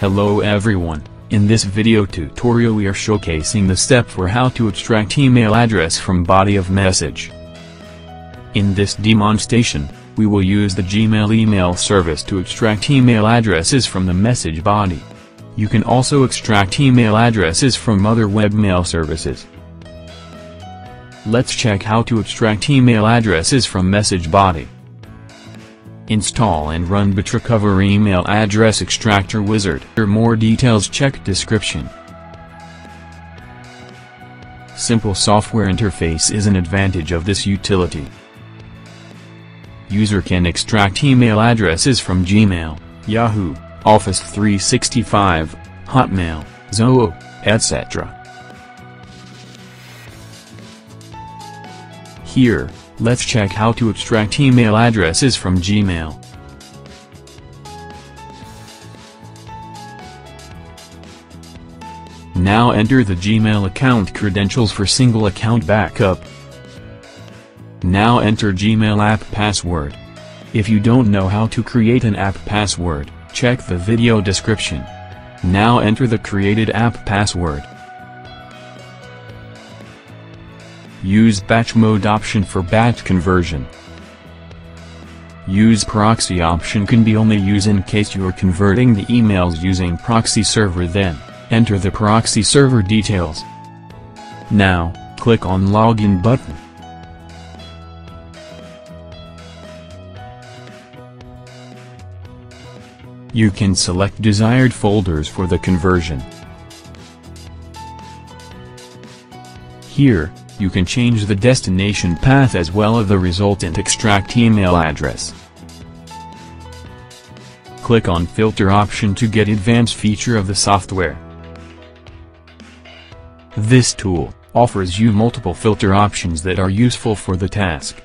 Hello everyone, in this video tutorial we are showcasing the step for how to extract email address from body of message. In this demonstration, we will use the Gmail email service to extract email addresses from the message body. You can also extract email addresses from other webmail services. Let's check how to extract email addresses from message body. Install and run BitRecover Email Address Extractor Wizard. For more details check description. Simple software interface is an advantage of this utility. User can extract email addresses from Gmail, Yahoo, Office 365, Hotmail, Zoho, etc. Here, let's check how to extract email addresses from Gmail. Now enter the Gmail account credentials for single account backup. Now enter Gmail app password. If you don't know how to create an app password, check the video description. Now enter the created app password. Use batch mode option for batch conversion. Use proxy option can be only used in case you are converting the emails using proxy server then, enter the proxy server details. Now, click on login button. You can select desired folders for the conversion. Here, you can change the destination path as well as the resultant extract email address. Click on filter option to get advanced feature of the software. This tool offers you multiple filter options that are useful for the task.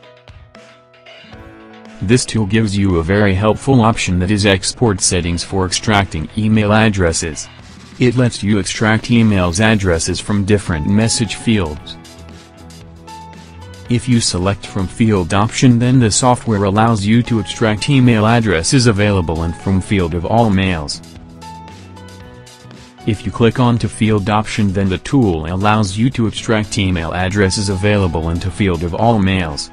This tool gives you a very helpful option that is export settings for extracting email addresses. It lets you extract emails addresses from different message fields. If you select from field option then the software allows you to extract email addresses available and from field of all mails. If you click on to field option then the tool allows you to extract email addresses available into field of all mails.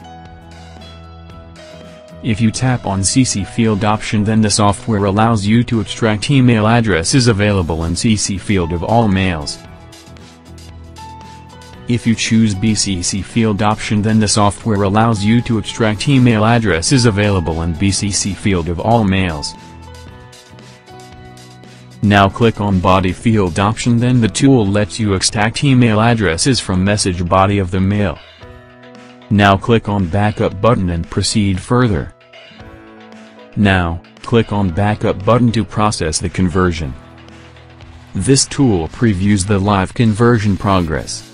If you tap on CC field option then the software allows you to extract email addresses available in CC field of all mails. If you choose BCC field option then the software allows you to extract email addresses available in BCC field of all mails. Now click on body field option then the tool lets you extract email addresses from message body of the mail. Now click on backup button and proceed further. Now, click on backup button to process the conversion. This tool previews the live conversion progress.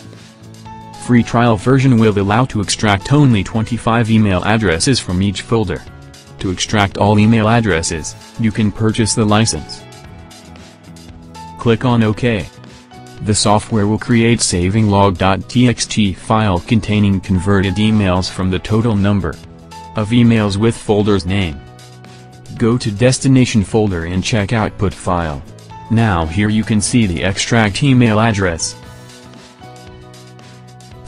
Free trial version will allow to extract only 25 email addresses from each folder. To extract all email addresses, you can purchase the license. Click on OK. The software will create saving log.txt file containing converted emails from the total number of emails with folder's name. Go to destination folder and check output file. Now here you can see the extract email address.